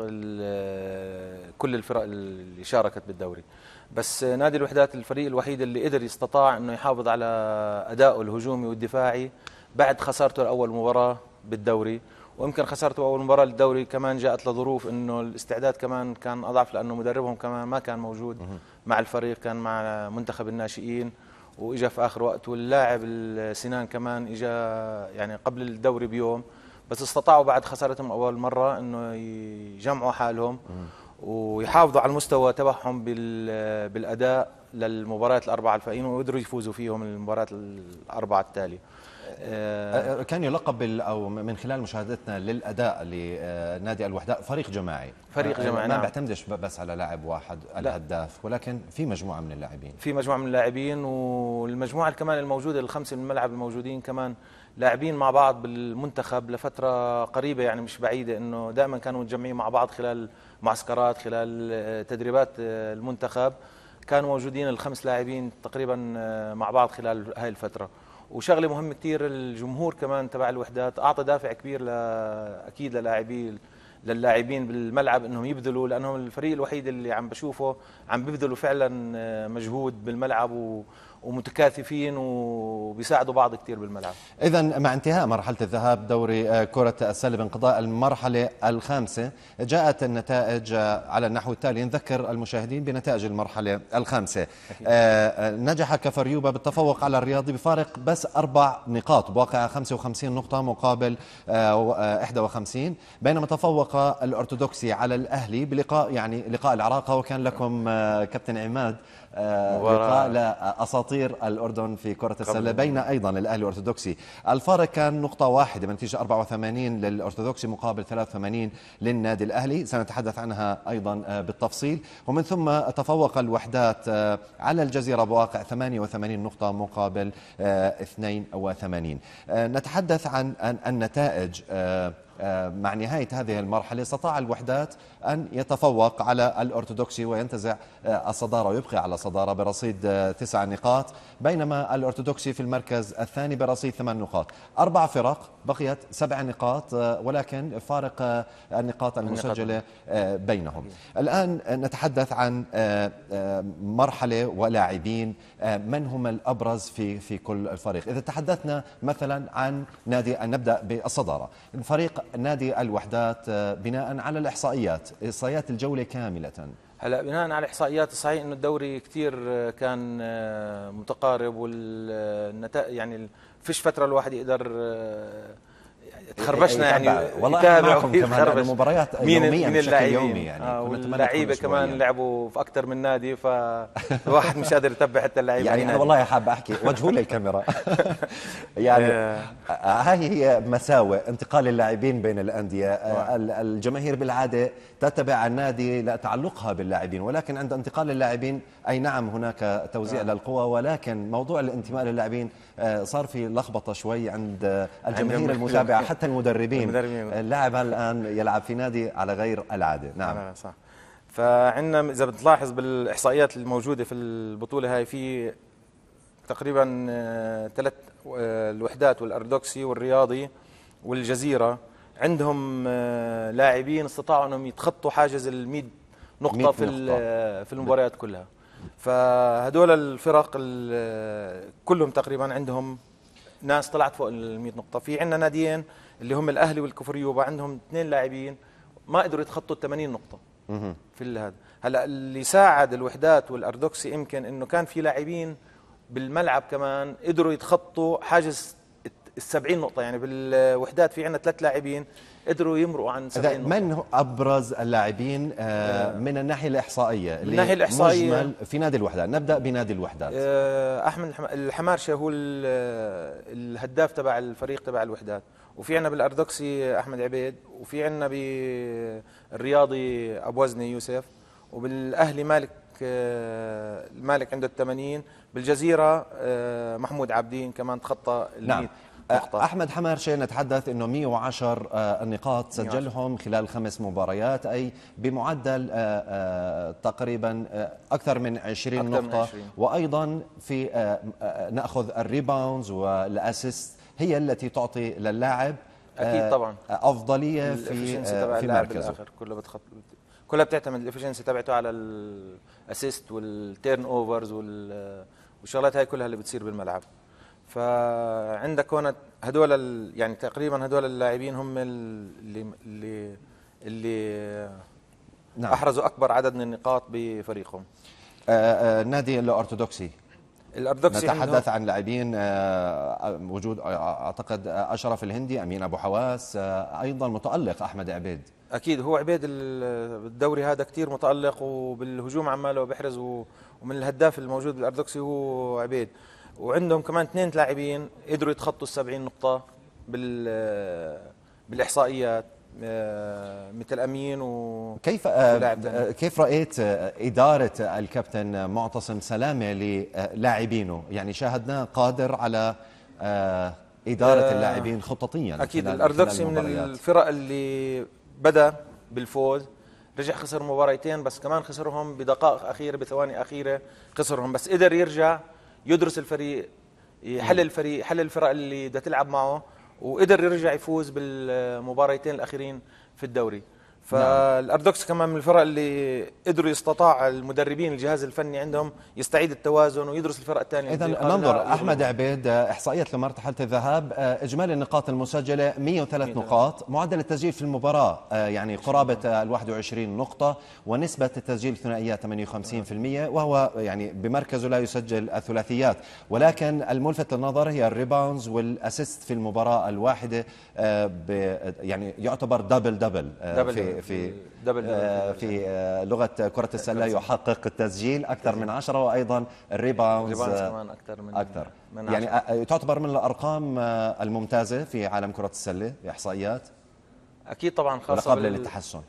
كل الفرق اللي شاركت بالدوري. بس نادي الوحدات الفريق الوحيد اللي قدر يستطاع إنه يحافظ على أدائه الهجومي والدفاعي بعد خسارته لاول مباراة بالدوري. ويمكن خسارته أول مباراة للدوري كمان جاءت لظروف إنه الاستعداد كمان كان أضعف لأنه مدربهم كمان ما كان موجود مع الفريق كان مع منتخب الناشئين وإجا في آخر وقت واللاعب السنان كمان إجا يعني قبل الدوري بيوم بس استطاعوا بعد خسارتهم أول مرة إنه يجمعوا حالهم ويحافظوا على المستوى تبعهم بال- بالأداء للمباريات الأربعة الفائقين وقدروا يفوزوا فيهم المباريات الأربعة التالية. آه، كان يلقب أو من خلال مشاهدتنا للأداء لنادي الوحدات فريق جماعي. فريق آه، جماعي، ما نعم. بيعتمدش بس على لاعب واحد الهداف ولكن في مجموعة من اللاعبين. في مجموعة من اللاعبين والمجموعة كمان الموجودة الخمسه من الملعب الموجودين كمان لاعبين مع بعض بالمنتخب لفترة قريبة يعني مش بعيدة إنه دائما كانوا متجمعين مع بعض خلال معسكرات خلال آه، تدريبات آه، المنتخب. كانوا موجودين الخمس لاعبين تقريبا مع بعض خلال هاي الفترة. وشغلة مهمة كثير الجمهور كمان تبع الوحدات. أعطى دافع كبير ل- أكيد للاعبين للاعبين بالملعب إنهم يبذلوا لأنهم الفريق الوحيد اللي عم بشوفه عم بيبذلوا فعلا آه، مجهود بالملعب و- ومتكاتفين وبيساعدوا بعض كثير بالملعب. إذا مع انتهاء مرحلة الذهاب دوري آه، كرة السلة بانقضاء المرحلة الخامسة جاءت النتائج آه، على النحو التالي. نذكر المشاهدين بنتائج المرحلة الخامسة. آه، نجح كفريوبا بالتفوق على الرياضي بفارق بس أربع نقاط. بواقع 55 نقطة مقابل آه، و- آه، 51 بينما تفوق الأرثوذكسي على الأهلي بلقاء يعني لقاء العراقة. وكان لكم آه، كابتن عماد. لقاء لأساطير الأردن في كرة السلة بين أيضا الأهلي الأرثوذكسي الفارق كان نقطة واحدة بنتيجة 84 للأرثوذكسي مقابل 83 للنادي الأهلي. سنتحدث عنها أيضا آه، بالتفصيل. ومن ثم تفوق الوحدات آه، على الجزيرة بواقع 88 نقطة مقابل آه، 82 آه، نتحدث عن النتائج آه، آه، مع نهاية هذه المرحلة استطاع الوحدات أن يتفوق على الأرثوذكسي وينتزع آه، الصدارة ويبقي على صدارة برصيد آه، تسع نقاط بينما الأرثوذكسي في المركز الثاني برصيد ثمان نقاط. أربع فرق بقيت سبع نقاط آه، ولكن فارق آه، النقاط المسجلة آه، بينهم. الآن نتحدث عن آه، آه، مرحلة ولاعبين آه، من هم الأبرز في في كل الفريق؟ إذا تحدثنا مثلا عن نادي نبدأ بالصدارة. فريق نادي الوحدات آه، بناء على الإحصائيات. إحصائيات الجولة كاملة. هلا بناء على الإحصائيات صحيح إنه الدوري كثير كان آه، متقارب والنتائج يعني فيش فترة الواحد يقدر آه، تخربشنا يعني والله يتابع معكم كمان المباريات مين يوميا مين بشكل يومي يعني. آه واللعيبه كمان أسبوعياً. لعبوا في أكثر من نادي فالواحد [laughs] مش قادر يتبع حتى اللعيبة يعني أنا. والله حاب أحكي وجهوا لي الكاميرا. [laughs] يعني آه. هاي هي مساوئ انتقال اللاعبين بين الأندية. آه، ال- الجماهير بالعادة تتبع النادي لتعلقها باللاعبين ولكن عند انتقال اللاعبين أي نعم هناك توزيع للقوى ولكن موضوع الانتماء للاعبين آه، صار في لخبطة شوي عند آه، الجماهير المتابعة [laughs] حتى المدربين. المدربين. اللاعب الآن يلعب في نادي على غير العادة. نعم. آه صح. فعندنا إذا بتلاحظ بالإحصائيات الموجودة في البطولة هاي في تقريبا ثلاث الوحدات والأرثوذكسي والرياضي والجزيرة عندهم آه، لاعبين استطاعوا أنهم يتخطوا حاجز ال 100 نقطة 100 في نقطة. في المباريات كلها. فهدول الفرق ال- كلهم تقريبا عندهم ناس طلعت فوق ال 100 نقطة. في عندنا ناديين اللي هم الأهلي والكفريوبا عندهم اثنين لاعبين ما قدروا يتخطوا ال 80 نقطه. في هذا هلأ اللي ساعد الوحدات والارثوذكسي يمكن إنه كان في لاعبين بالملعب كمان قدروا يتخطوا حاجز ال 70 نقطة. يعني بالوحدات في عندنا ثلاث لاعبين قدروا يمرقوا عن 70 إذا نقطه من هو أبرز اللاعبين آه، من الناحية الإحصائية اللي الناحية الإحصائية. مجمل في نادي الوحدات. نبدأ بنادي الوحدات. آه، أحمد الحم- الحمارشه هو ال- الهداف تبع الفريق تبع الوحدات. وفي عندنا بالارثوذكسي أحمد عبيد وفي عندنا بالرياضي أبو وزني يوسف وبالأهلي مالك آه، مالك عنده ال 80 بالجزيرة آه، محمود عابدين كمان تخطى ال 100 نعم نقطة. أحمد حمارشه نتحدث إنه 110 آه، نقاط سجلهم خلال خمس مباريات أي بمعدل آه، آه، تقريبا أكثر من 20 أكثر من نقطة. 20. وأيضا في نأخذ ال rebounds وال assist هي التي تعطي للاعب أكيد طبعا. أفضلية في في مركزه. كلها بتخط كلها بتعتمد ال efficiency تبعته على ال assist وال turnovers وال والشغلات هاي كلها اللي بتصير بالملعب. فعندك هون هدول ال- يعني تقريبا هدول اللاعبين هم اللي اللي اللي نعم. أحرزوا أكبر عدد من النقاط بفريقهم. آه، آه، النادي الأرثوذكسي. الأرثوذكسي نتحدث عن لاعبين آه، وجود آه، أعتقد آه، أشرف الهندي أمين أبو حواس آه، أيضا متألق أحمد عبيد. أكيد هو عبيد ال- بالدوري هذا كتير متألق وبالهجوم عماله بيحرز ومن الهداف الموجود بالأرثوذكسي هو عبيد. وعندهم كمان اثنين لاعبين قدروا يتخطوا ال 70 نقطة بال بالإحصائيات آه، مثل أمين و كيف آه،. آه، كيف رأيت إدارة الكابتن معتصم سلامة للاعبينه يعني شاهدناه قادر على إدارة اللاعبين خططيا أكيد خلال من. الفرق اللي بدأ بالفوز رجع خسر مباريتين بس كمان خسرهم بدقائق أخيرة بثواني أخيرة خسرهم بس قدر يرجع يدرس الفريق يحلل الفريق يحلل الفرق اللي بدها تلعب معه وقدر يرجع يفوز بالمباريتين الأخيرين في الدوري. فالأرثوذكس كمان من الفرق اللي قدروا يستطاع المدربين الجهاز الفني عندهم يستعيد التوازن ويدرس الفرق الثانية اذا اللي قادرة ننظر. أحمد عبيد احصائيات لمرحله الذهاب آه، إجمالي النقاط المسجلة 103 نقاط. معدل التسجيل في المباراة آه، يعني قرابة آه، ال 21 نقطة ونسبة التسجيل الثنائيات 58% وهو يعني بمركزه لا يسجل الثلاثيات. ولكن الملفت للنظر هي ال rebounds وال assist في المباراة الواحدة آه، ب- يعني يعتبر double double double في في double double. آه، في آه، لغة كرة السلة يحقق التسجيل أكثر من 10 وأيضا ال rebounds آه، كمان أكثر من أكثر. من يعني عشرة. تعتبر من الأرقام الممتازة في عالم كرة السلة بإحصائيات؟ أكيد طبعا خاصة قابله بال- للتحسن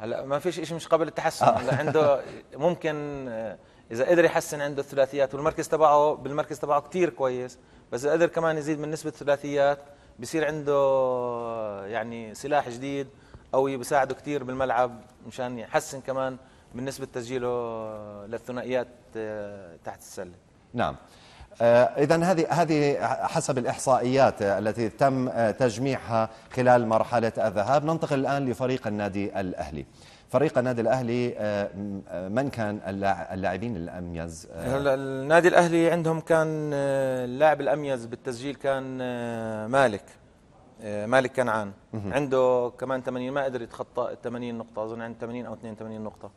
هلا ما فيش شيء مش قابل للتحسن هلا عنده [laughs] ممكن إذا قدر يحسن عنده الثلاثيات والمركز تبعه بالمركز تبعه كتير كويس بس إذا قدر كمان يزيد من نسبة الثلاثيات بصير عنده يعني سلاح جديد قوي بيساعده كتير بالملعب مشان يحسن كمان من نسبة تسجيله آه، للثنائيات آه، تحت السلة. نعم. اذا هذه هذه حسب الإحصائيات آه، التي تم آه، تجميعها خلال مرحلة الذهاب ننتقل الآن لفريق النادي الأهلي. فريق النادي آه، آه، من كان اللاع- اللاعبين الأميز؟ آه، هلا النادي الأهلي عندهم كان آه، اللاعب الأميز بالتسجيل كان آه، مالك. آه، مالك كنعان. عنده كمان 80 ما قدر يتخطى ال 80 نقطة أظن عنده 80 أو 82 نقطة.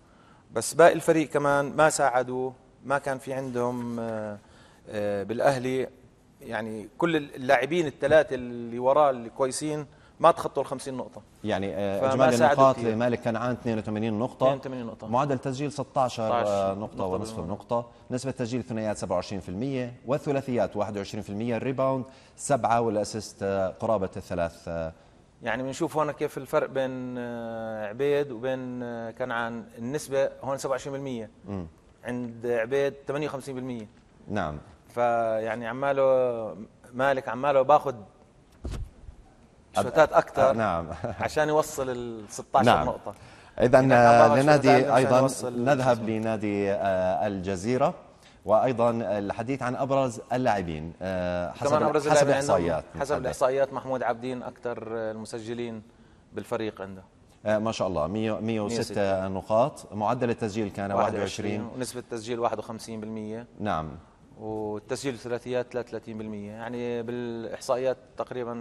بس باقي الفريق كمان ما ساعدوا ما كان في عندهم آه، آه، بالأهلي. يعني كل اللاعبين الثلاثة اللي وراه اللي كويسين ما تخطوا ال 50 نقطة. يعني آه، إجمالي النقاط. لمالك كنعان 82 نقطة. 82 نقطة. معدل تسجيل 16 آه، 16 نقطة نقطة ونصف. نقطة. نسبة تسجيل الثنائيات 27% والثلاثيات 21% الريباوند 7 والأسيست آه، قرابة الثلاث. يعني بنشوف هون كيف الفرق بين عبيد وبين كنعان النسبة هون 27% مم. عند عبيد 58% نعم. فيعني عماله مالك عماله باخذ شوتات أكثر آه، نعم. [laughs] عشان يوصل ال 16 نعم. نقطة. اذا لنادي أيضا نذهب لنادي آه، الجزيرة وأيضا الحديث عن أبرز اللاعبين آه، حسب كمان أبرز حسب الاحصائيات حسب. الإحصائيات محمود عابدين أكثر المسجلين بالفريق عنده. ما شاء الله. 100 106 نقاط. معدل التسجيل كان 21 ونسبة التسجيل 51% نعم. والتسجيل الثلاثيات 33% يعني بالإحصائيات تقريبا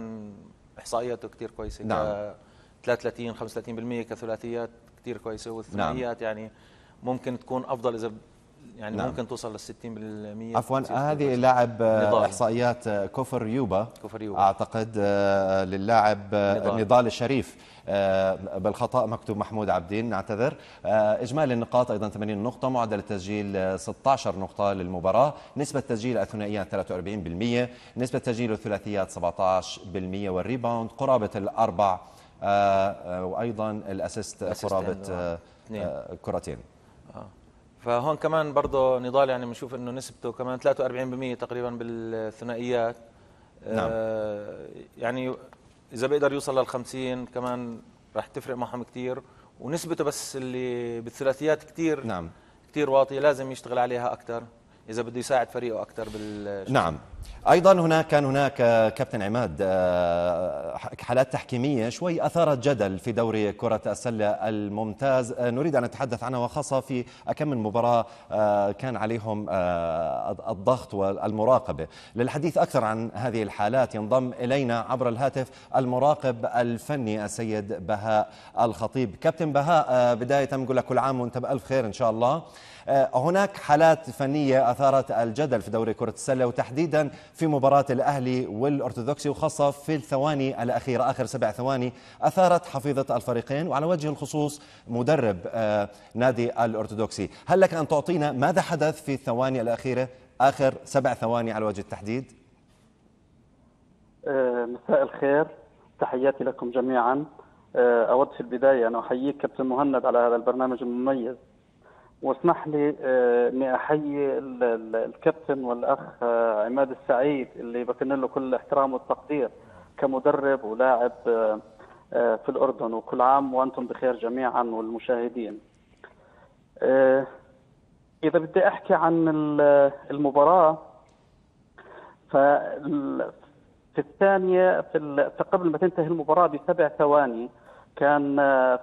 احصائياته كثير كويسة نعم. ك 33 35% كثلاثيات كثير كويسة والثنائيات يعني ممكن تكون أفضل إذا يعني نعم. ممكن توصل لل 60% عفوا هذه. لاعب. إحصائيات كفر يوبا كفر يوبا. أعتقد آه، للاعب آه، نضال. نضال الشريف آه، بالخطأ مكتوب محمود عبدين نعتذر آه، إجمالي النقاط أيضا 80 نقطة معدل التسجيل آه، 16 نقطة للمباراة نسبة تسجيل الثنائيات 43% نسبة تسجيل الثلاثيات 17% والريباوند قرابة الأربع آه، وأيضا الأسيست الأسيست. آه، كرتين. فهون كمان برضه نضال يعني بنشوف إنه نسبته كمان 43% تقريبا بالثنائيات نعم. يعني إذا بيقدر يوصل لل 50 كمان راح تفرق معهم كثير ونسبته بس اللي بالثلاثيات كثير نعم. كثير واطية لازم يشتغل عليها أكثر إذا بده يساعد فريقه أكثر بال نعم. أيضا هناك كان هناك كابتن عماد آه، حالات تحكيمية شوي أثارت جدل في دوري كرة السلة الممتاز. آه، نريد أن نتحدث عنها وخاصة في كم من مباراة آه، كان عليهم الضغط والمراقبة. للحديث أكثر عن هذه الحالات ينضم إلينا عبر الهاتف المراقب الفني السيد بهاء الخطيب. كابتن بهاء بداية بنقول لك كل عام وأنت بألف خير إن شاء الله. هناك حالات فنية أثارت الجدل في دوري كرة السلة وتحديدا في مباراة الأهلي والأرثوذكسي وخاصة في الثواني الأخيرة آخر سبع ثواني أثارت حفيظة الفريقين وعلى وجه الخصوص مدرب آه، نادي الأرثوذكسي. هل لك أن تعطينا ماذا حدث في الثواني الأخيرة آخر سبع ثواني على وجه التحديد؟ آه، مساء الخير. تحياتي لكم جميعا. آه، أود في البداية أن أحييك كابتن مهند على هذا البرنامج المميز. واسمح لي آه، ال- ال- الكابتن والأخ آه، عماد السعيد اللي بكن له كل الاحترام والتقدير كمدرب ولاعب آه، في الأردن وكل عام وأنتم بخير جميعا والمشاهدين. إذا بدي أحكي عن ال- المباراة فال- في الثانية في قبل ما تنتهي المباراة بسبع ثواني كان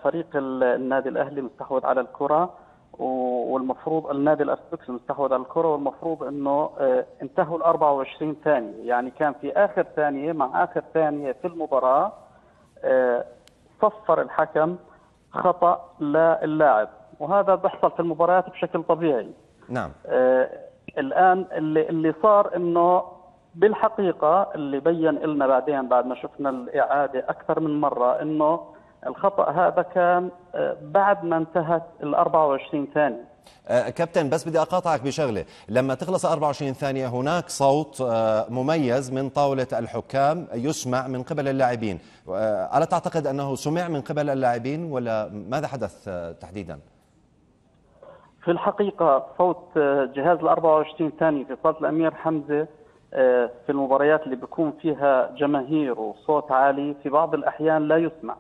فريق ال- النادي الأهلي مستحوذ على الكرة. و- والمفروض النادي الأرثوذكسي مستحوذ على الكرة والمفروض أنه آه، انتهوا ال 24 ثانية. يعني كان في آخر ثانية مع آخر ثانية في المباراة آه، صفر الحكم خطأ للاعب وهذا بيحصل في المباريات بشكل طبيعي. نعم. آه، الآن اللي اللي صار إنه بالحقيقة اللي بين لنا بعدين بعد ما شفنا الإعادة أكثر من مرة إنه الخطأ هذا كان آه، بعد ما انتهت ال 24 ثانية. آه، كابتن بس بدي أقاطعك بشغلة. لما تخلص 24 ثانية هناك صوت آه، مميز من طاولة الحكام يسمع من قبل اللاعبين. ألا تعتقد أنه سمع من قبل اللاعبين ولا ماذا حدث تحديدا؟ في الحقيقة صوت جهاز ال 24 ثانية في صالة الأمير حمزة في المباريات اللي بيكون فيها جماهير وصوت عالي في بعض الأحيان لا يسمع.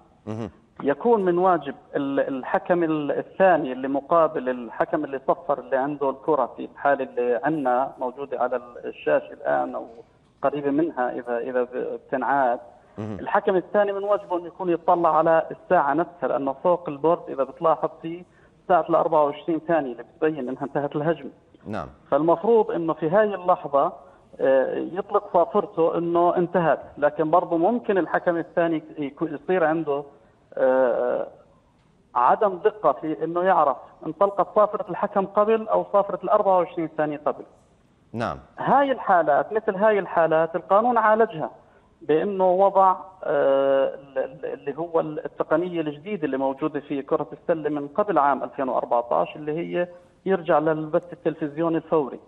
يكون من واجب ال- الحكم ال- الثاني اللي مقابل الحكم اللي صفر اللي عنده الكرة في الحالة اللي عندنا موجودة على الشاشة الآن أو قريبة منها إذا إذا بتنعاد. الحكم الثاني من واجبه أن يكون يطلع على الساعة نفسها لأنه فوق البورد إذا بتلاحظ في ساعة ال 24 ثانية اللي بتبين إنها انتهت الهجمة. نعم. فالمفروض إنه في هاي اللحظة آه، يطلق صافرته إنه انتهت. لكن برضه ممكن الحكم الثاني يصير عنده آه، عدم دقة في إنه يعرف انطلقت صافرة الحكم قبل أو صافرة ال 24 ثانية قبل. نعم. هاي الحالات مثل هاي الحالات القانون عالجها بإنه وضع آه، اللي هو التقنية الجديدة اللي موجودة في كرة السلة من قبل عام 2014 اللي هي يرجع للبث التلفزيوني الفوري.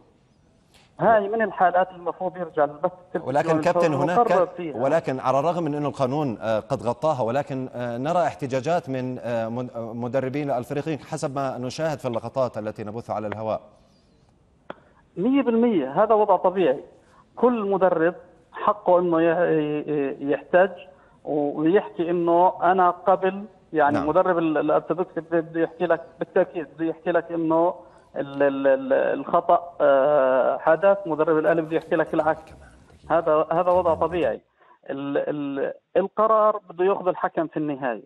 هاي من الحالات المفروض يرجع للبث التلفزيوني ولكن كابتن هناك. ولكن على الرغم من إنه القانون آه، قد غطاها ولكن آه، نرى احتجاجات من آه، مدربين الفريقين حسب ما نشاهد في اللقطات التي نبثها على الهواء 100% هذا وضع طبيعي كل مدرب حقه إنه ي- يحتاج ويحكي إنه أنا قبل يعني نعم. مدرب ال- الارثوذكسي بده يحكي لك بالتأكيد بده يحكي لك إنه الخطأ آه، حدث مدرب الأهلي بده يحكي لك العكس. هذا هذا وضع طبيعي. ال ال القرار بده ياخذ الحكم في النهاية.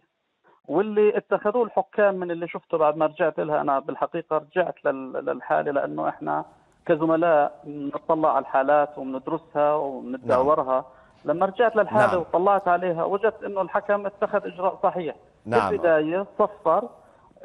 واللي اتخذوه الحكام من اللي شفته بعد ما رجعت لها أنا بالحقيقة رجعت لل- للحالة لأنه إحنا كزملاء بنطلع على الحالات وبندرسها وبنتداورها لما رجعت للحالة نعم. وطلعت عليها وجدت إنه الحكم اتخذ إجراء صحيح. نعم. في البداية صفر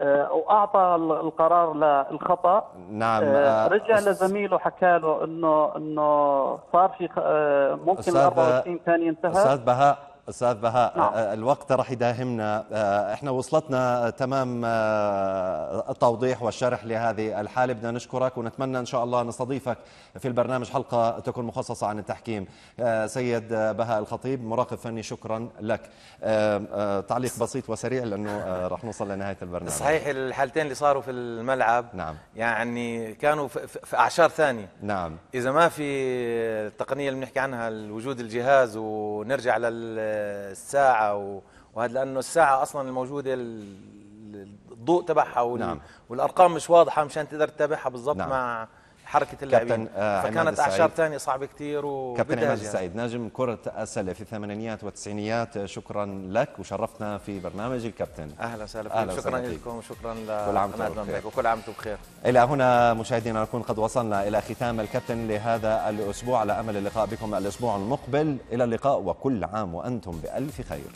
وأعطى ال- القرار للخطأ. نعم آه، آه، رجع أس- لزميله حكى له انه إنه صار في آه، ممكن أستاذ- 24 ثانية انتهى. أستاذ بهاء أستاذ بهاء نعم. آه، الوقت راح يداهمنا. آه، إحنا وصلتنا تمام آه، التوضيح والشرح لهذه الحالة. بدنا نشكرك ونتمنى إن شاء الله نستضيفك في البرنامج حلقة تكون مخصصة عن التحكيم. آه، سيد بهاء الخطيب مراقب فني شكرا لك. آه، آه، تعليق بسيط وسريع لأنه آه، راح نوصل لنهاية البرنامج. صحيح الحالتين اللي صاروا في الملعب نعم. يعني كانوا في, أعشار ثانية. نعم. إذا ما في التقنيه اللي بنحكي عنها وجود الجهاز ونرجع للساعه و- وهذا لأنه الساعة أصلا الموجودة ال- الضوء تبعها وال- نعم. والأرقام مش واضحة مشان تقدر تتابعها بالضبط نعم. مع حركة اللاعبين آه، فكانت. اعشار ثانية صعبة كثير كابتن عماد جهاز. السعيد نجم كرة السلة في الثمانينيات والتسعينيات شكرا لك وشرفتنا في برنامج الكابتن أهلا وسهلا أهلا فيك شكرا وسهلا فيك. لكم وشكرا كل عام. بمبك وكل عام وأنتم بخير إلى هنا مشاهدينا نكون قد وصلنا إلى ختام الكابتن لهذا الأسبوع على أمل اللقاء بكم الأسبوع المقبل إلى اللقاء وكل عام وأنتم بألف خير